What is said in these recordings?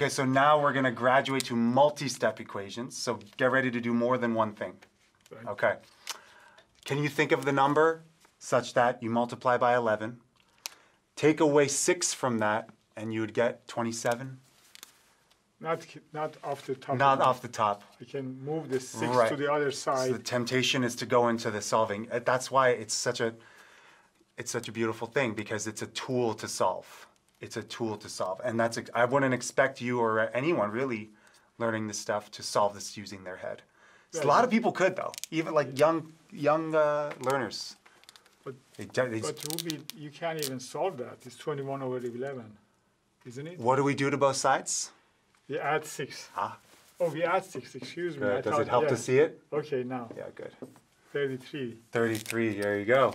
Okay, so now we're gonna graduate to multi-step equations. So get ready to do more than one thing. Right. Okay. Can you think of the number such that you multiply by 11, take away 6 from that, and you would get 27? Not, not off the top. Not off the top. I can move the six Right. to the other So the temptation is to go into the solving. That's why it's such a it's such a beautiful thing because it's a tool to solve. It's a tool to solve, and that's I wouldn't expect you or anyone really learning this stuff to solve this using their head. So a lot of people could though, even like young young uh, learners. But- They they- But Ruby, you can't even solve that. It's 21 over 11, isn't it? what do we do to both sides? We add six. Ah, Oh, we add six, excuse me. Does thought- it help yeah. to see it? Okay, now, Yeah, good. 33. 33. There you go.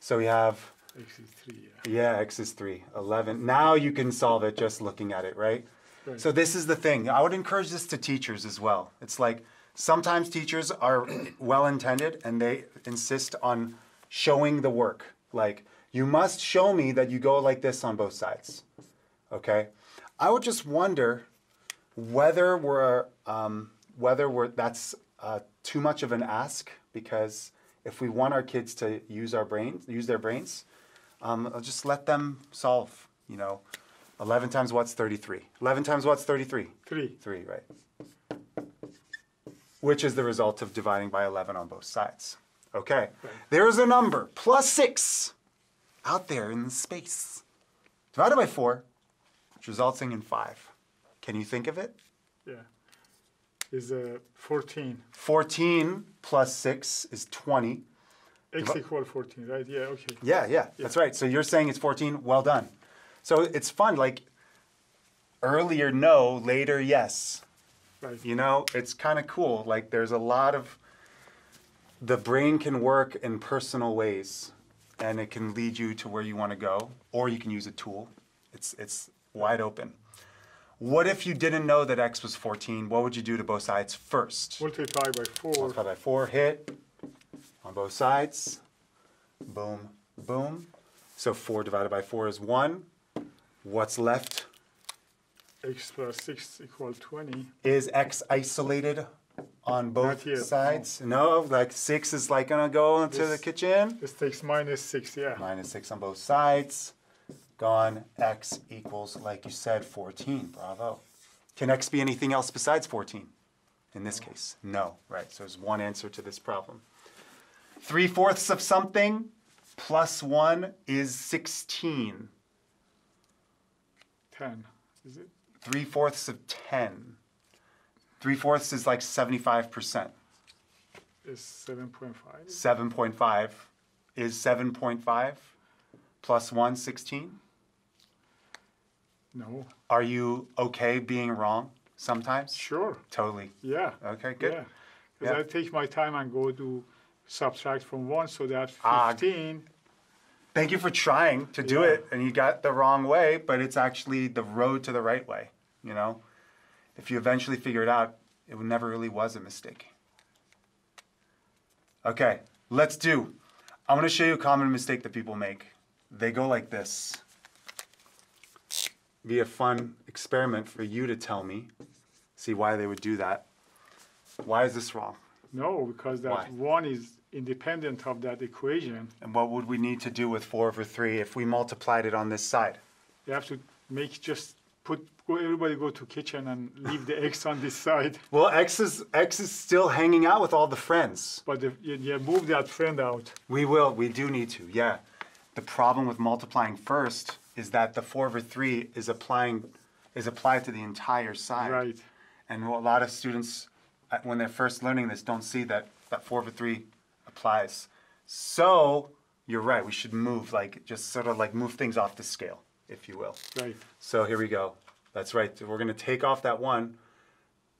So we have X is three, yeah. Yeah, x is 3. 11. Now you can solve it just looking at it, right? Right. So this is the thing. I would encourage this to teachers as well. It's like sometimes teachers are well intended and they insist on showing the work. Like, you must show me that you go like this on both sides. Okay? I would just wonder whether we're um, whether we're that's uh, too much of an ask because if we want our kids to use our brains, use their brains, um, I'll just let them solve. You know, eleven times what's thirty-three? Eleven times what's thirty-three? Three. Three, right? Which is the result of dividing by eleven on both sides. Okay, there's a number plus six out there in space divided by four, which resulting in five. Can you think of it? Yeah. Is uh, 14. 14 plus 6 is 20. X equal 14, right? Yeah, okay. Yeah, yeah, that's right. So you're saying it's 14. Well done. So it's fun. Like earlier, no, later, yes. Right. You know, it's kind of cool. Like there's a lot of the brain can work in personal ways and it can lead you to where you want to go or you can use a tool. It's it's wide open. What if you didn't know that x was 14? What would you do to both sides first? Multiply by 4. Multiply by four, hit on both sides. Boom, boom. So four divided by four is one. What's left? X plus 6 equals 20. Is x isolated on both yet, no. sides? No, like six is like gonna go into the kitchen. This takes minus 6, yeah. Minus six on both sides. Gone. X equals, like you said, 14. Bravo. Can x be anything else besides 14? In this case, no. Right. So there's one answer to this problem. Three fourths of something plus one is 16. 10. Is it? Three fourths of 10. Three fourths is like 75%. Is 7.5. 7.5 is 7.5 plus 1, 16. No. Are you okay being wrong sometimes? Sure. Totally. Yeah. Okay, good. Yeah. Because Yeah. I take my time and go to subtract from 1, so that's Ah, 15. Thank you for trying to do Yeah. it, and you got the wrong way, but it's actually the road to the right way. You know, if you eventually figure it out, it never really was a mistake. Okay, let's do. I'm going to show you a common mistake that people make. They go like this. Be a fun experiment for you to tell me. See why they would do that. Why is this wrong? No, because that Why? 1 is independent of that equation. And what would we need to do with 4 over 3 if we multiplied it on this side? You have to make just put go everybody go to kitchen and leave the x on this side. Well, X is X is still hanging out with all the friends. But if you, you move that friend out. We will. We do need to. Yeah. The problem with multiplying first is that the four over three is applying is applied to the entire side. Right. And a lot of students, when they're first learning this, don't see that that four over three applies. So you're right. We should move like just sort of like move things off the scale, if you will. Right. So here we go. That's right. We're going to take off that one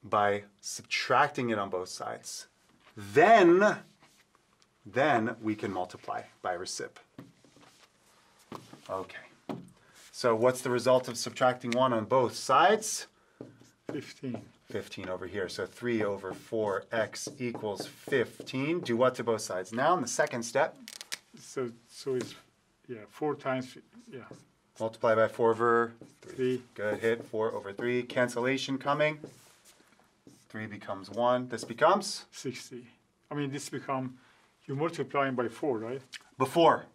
by subtracting it on both sides. Then, then we can multiply by recip. Okay. So what's the result of subtracting one on both sides? 15. 15 over here. So 3 over 4x equals 15. Do what to both sides? Now in the second step, So so it's yeah four times yeah Multiply by 4 over 3. 3. Good hit. 4 over 3. Cancellation coming. 3 becomes 1. This becomes 60. I mean, this become, you're multiplying by 4, right? before.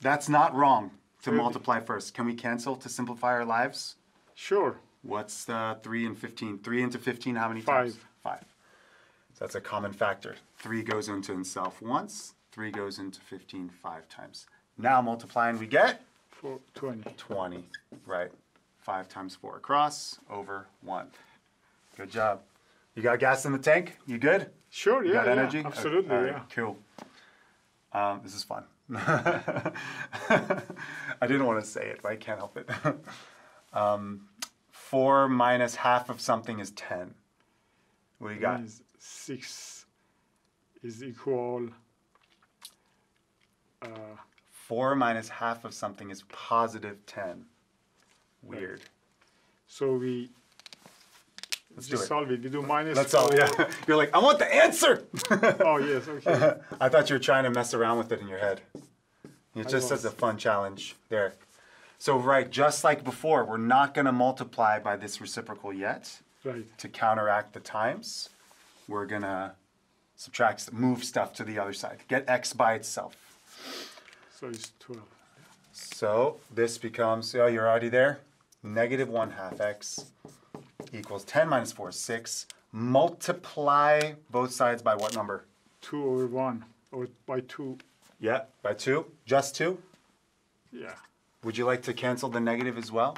That's not wrong to Really? multiply first. Can we cancel to simplify our lives? Sure. What's uh, 3 and 15? 3 into 15, how many Five. times? 5. So that's a common factor. 3 goes into itself once. 3 goes into 15 5 times. Now multiplying, we get 4, 20. 20. Right. 5 times 4 across over 1. Good job. You got gas in the tank? You good? Sure, You yeah, got yeah, energy? absolutely, right, yeah. Cool. Um, this is fun. I didn't want to say it, but I can't help it. um, four minus half of something is ten. What do you got? Means 6 is equal, uh, Four minus half of something is positive ten. Weird. so we Let's do just it. solve it. We do minus Let's all. four. Yeah. You're like, I want the answer. Oh, yes, okay. I thought you were trying to mess around with it in your head. It just as a fun challenge there. So right, just like before, we're not going to multiply by this reciprocal yet. right. to counteract the times, we're gonna subtract, move stuff to the other side. Get x by itself. So it's 12. So this becomes, oh, you're already there? Negative 1 half x equals 10 minus 4 is 6. Multiply both sides by what number? 2 over 1, or by 2. Yeah, by 2. Just 2. Yeah. Would you like to cancel the negative as well?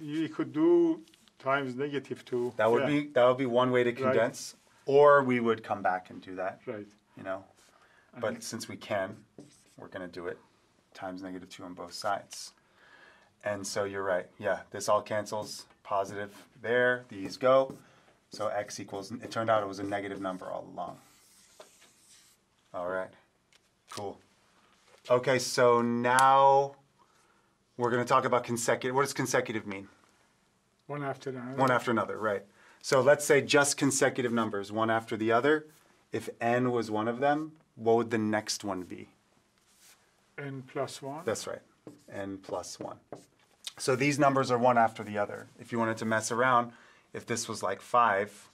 You could do times negative 2. That would Yeah, be that would be one way to condense. Or we would come back and do that, Right. you know. But since we can, we're gonna do it times negative two on both sides. And so you're right, yeah, this all cancels, positive there, these go. So x equals, it turned out it was a negative number all along. All right, cool. Okay, so now we're gonna talk about consecutive, what does consecutive mean? One after another. One after another, right. So let's say just consecutive numbers, one after the other. If n was one of them, what would the next one be? n plus 1. That's right, n plus 1. So these numbers are one after the other. If you wanted to mess around, if this was like 5,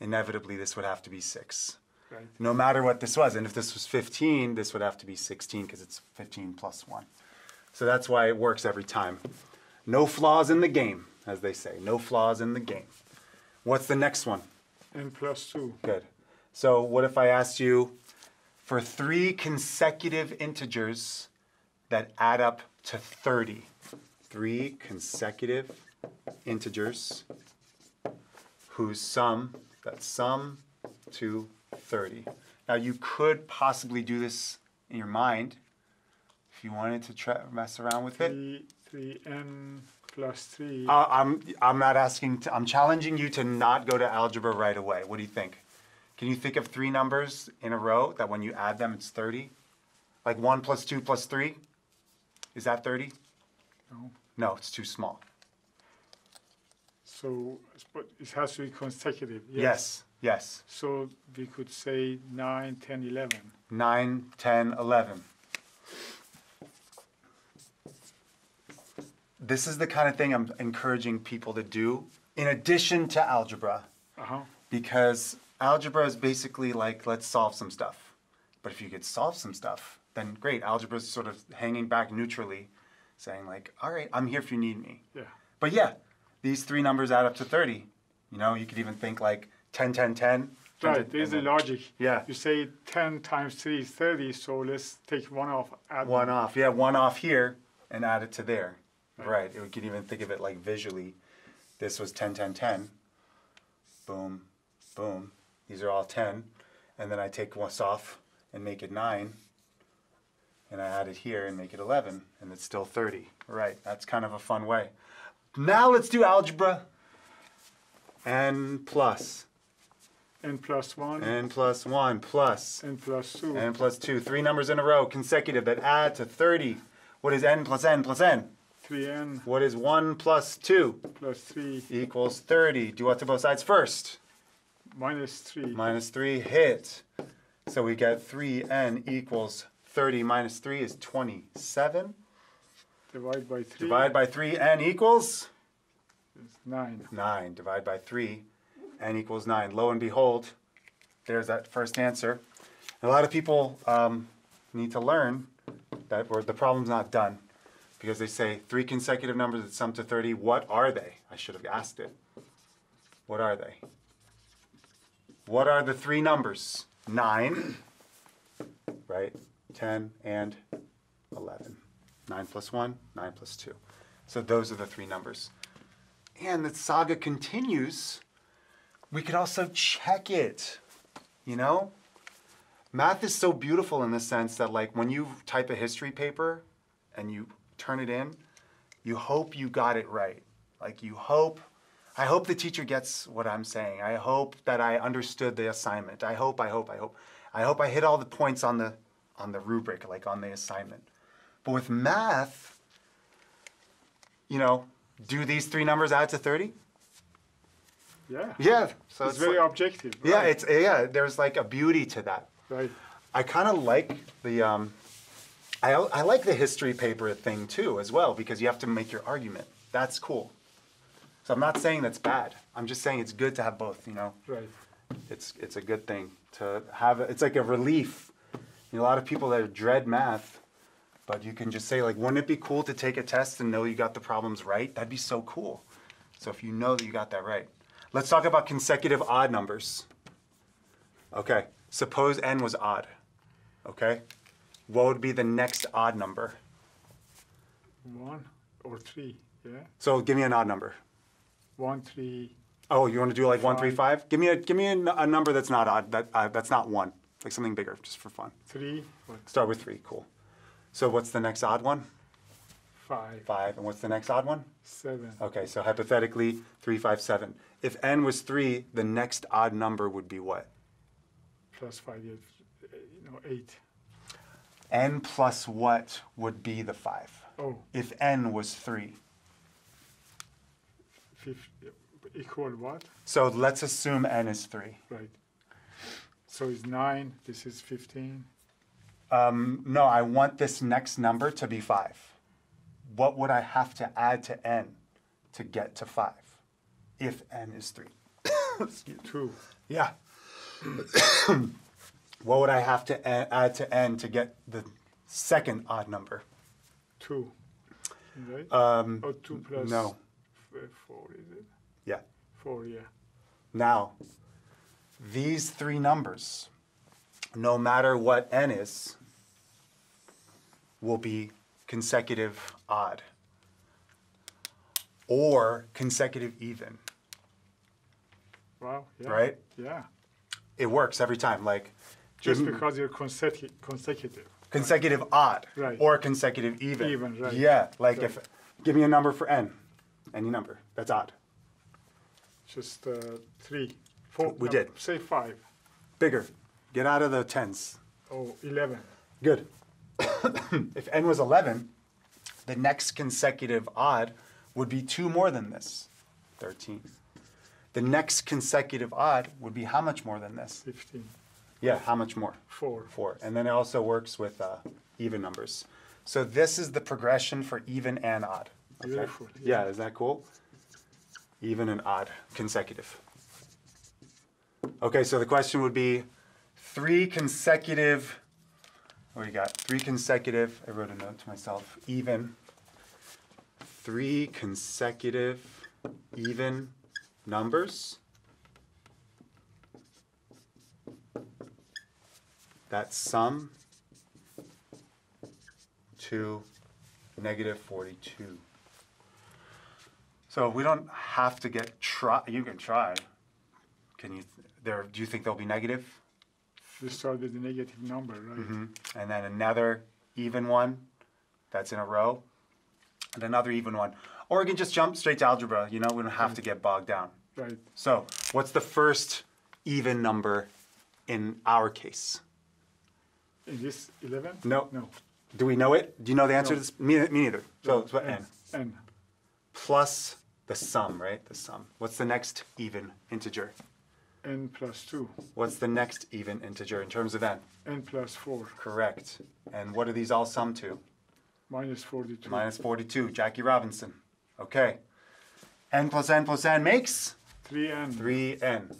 inevitably this would have to be 6. Right. No matter what this was. And if this was 15, this would have to be 16 because it's 15 plus 1. So that's why it works every time. No flaws in the game, as they say. No flaws in the game. What's the next one? n plus 2. Good. So what if I asked you for three consecutive integers that add up to 30? Three consecutive integers whose sum, that sum to 30. Now you could possibly do this in your mind you wanted to try mess around with it. 3, 3n plus 3. Uh, I'm, I'm not asking, to, I'm challenging you to not go to algebra right away. What do you think? Can you think of three numbers in a row that when you add them, it's 30? Like 1 plus 2 plus 3? Is that 30? no. No, it's too small. So but it has to be consecutive. Yes, yes. So we could say 9, 10, 11. 9, 10, 11. This is the kind of thing I'm encouraging people to do in addition to algebra. Uh-huh. because algebra is basically like let's solve some stuff but if you could solve some stuff then great algebra is sort of hanging back neutrally saying like all right i'm here if you need me Yeah. but yeah these three numbers add up to 30 you know you could even think like 10 10 10 Right, there's the logic. Yeah. You say 10 times 3 is 30, so let's take one off. Add one off yeah one off here and add it to there Right. right you could even think of it like visually this was 10 10 10 boom boom these are all 10 and then i take one off and make it 9 and i add it here and make it 11 and it's still 30 right that's kind of a fun way. Now let's do algebra. N plus. N plus 1, n plus 1 plus. N plus 2. n plus 2 three numbers in a row consecutive that add to 30 what is n plus n plus n 3n What is 1 plus 2? plus 3 Equals 30. Do what to both sides first? minus 3. Minus 3, hit. So we get 3n equals 30 minus 3 is 27. Divide by three. Divide by 3, n equals is nine. 9. Divide by 3, n equals 9. Lo and behold, there's that first answer. A lot of people um, need to learn that we're, the problem's not done because they say three consecutive numbers that sum to 30. What are they? I should have asked it. What are they? What are the three numbers? 9, right? 10 and 11. 9 plus 1, 9 plus 2. So those are the three numbers. And the saga continues. We could also check it, you know? Math is so beautiful in the sense that, like, when you type a history paper and you turn it in, you hope you got it right. Like, you hope, I hope the teacher gets what I'm saying. I hope that I understood the assignment. I hope, I hope, I hope. I hope I hit all the points on the on the rubric, like on the assignment. But with math, you know, do these three numbers add to 30? Yeah. Yeah. So it's, very like- objective. yeah, it's yeah. There's like a beauty to that. right. I kind of like the um, I I like the history paper thing too as well because you have to make your argument. That's cool. So I'm not saying that's bad. I'm just saying it's good to have both. You know, Right. it's it's a good thing to have. It's like a relief. You know, a lot of people that dread math, but you can just say like, wouldn't it be cool to take a test and know you got the problems right? That'd be so cool. So if you know that you got that right, let's talk about consecutive odd numbers. Okay, suppose n was odd. Okay, what would be the next odd number? One or three. Yeah. So give me an odd number. One, three. Oh, you want to do like one, three, Five. five? Give me a give me a number that's not odd. That uh, that's not one. Like something bigger, just for fun. Three, what, Start with three. Cool. So what's the next odd one? five, Five. And what's the next odd one? seven, Okay, so hypothetically, three, five, seven. If n was three, the next odd number would be what? plus five, uh, you know, eight. N plus what would be the five? Oh, If n was three. fifth, equal what? So let's assume n is three. Right. So it's nine, this is 15. Um, no, I want this next number to be five. What would I have to add to n to get to five? If n is three. Excuse me. Two. Yeah. what would I have to add to n to get the second odd number? Two. Right? Um, oh, two plus no. uh, four, is it? Yeah. Four, yeah. Now, these three numbers, no matter what n is, will be consecutive odd or consecutive even, Wow. Yeah. right? Yeah. It works every time. Like, Just me- because you're consecu- consecutive. consecutive odd Right. or consecutive even. Even, right. Yeah, like Right. if give me a number for n, any number that's odd. Just uh, three. Four. We did. Say five. Bigger. Get out of the tens. Oh, 11. Good. if n was 11, the next consecutive odd would be two more than this, 13. The next consecutive odd would be how much more than this? 15. Yeah, how much more? Four. Four. And then it also works with uh, even numbers. So this is the progression for even and odd. okay? Beautiful, Yeah, is that cool? Even and odd, consecutive. Okay, so the question would be three consecutive, what do you got? Three consecutive, I wrote a note to myself, even. Three consecutive even numbers that sum to negative 42. So we don't have to get try. You can try. Can you? There. Do you think they'll be negative? You start with the negative number, right? Mm-hmm. And then another even one, that's in a row, and another even one. Or we can just jump straight to algebra. You know, we don't have to get bogged down. Right. So, what's the first even number in our case? In this 11? No. No. Do we know it? Do you know the answer No. to this? Me, me neither. So it's what N. n N. plus the sum, right? The sum. What's the next even integer? N plus 2. What's the next even integer in terms of n? N plus 4. Correct. And what do these all sum to? Minus 42. Minus 42, Jackie Robinson. Okay. n plus n plus n makes 3n. 3n.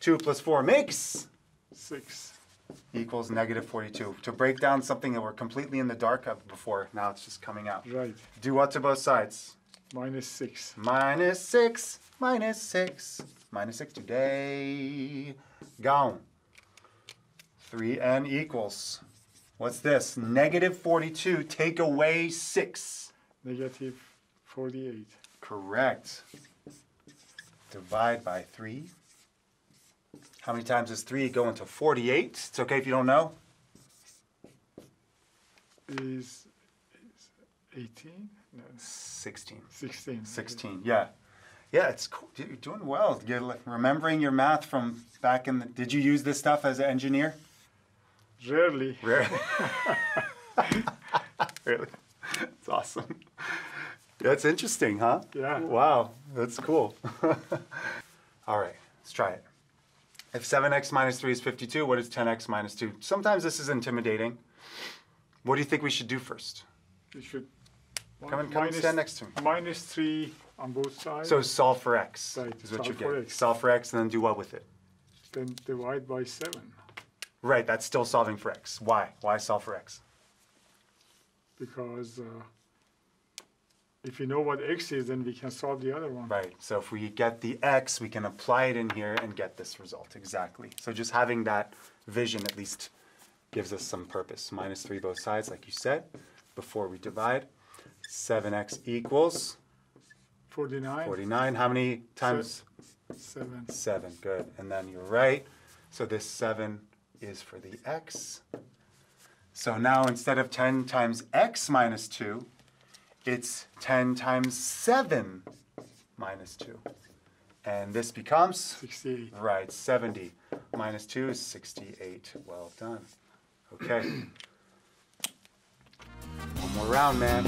2 plus 4 makes 6. Equals negative 42. To break down something that we're completely in the dark of before, now it's just coming out. Right. Do what to both sides? Minus 6. Minus 6, minus 6, minus 6 today. Gone. 3n equals, what's this? Negative 42, take away 6. Negative 48. Correct. Divide by 3. How many times does 3 go into 48? It's okay if you don't know. Is, is 18? No, 16. 16. 16, yeah. Yeah, it's cool. You're doing well. You're like remembering your math from back in the. Did you use this stuff as an engineer? Rarely. Really? really? It's awesome. That's interesting, huh? Yeah. Wow, that's cool. All right, let's try it. If 7x minus 3 is 52, what is 10x minus 2? Sometimes this is intimidating. What do you think we should do first? We should. Come and come and stand next to me. Minus 3 on both sides. So solve for x Right, is what solve you're for x. Solve for x and then do what with it? then divide by 7. Right, that's still solving for x. Why? Why solve for x? Because uh, if you know what x is, then we can solve the other one. Right, so if we get the x, we can apply it in here and get this result, exactly. So just having that vision at least gives us some purpose. Minus 3 both sides, like you said, before we divide. 7x equals 49. 49. How many times? 7. 7, good. And then you're right. So this 7 is for the x. So now instead of 10 times x minus 2, it's 10 times 7 minus 2. And this becomes, 68. right, 70 minus 2 is 68. Well done. Okay. One more round, man.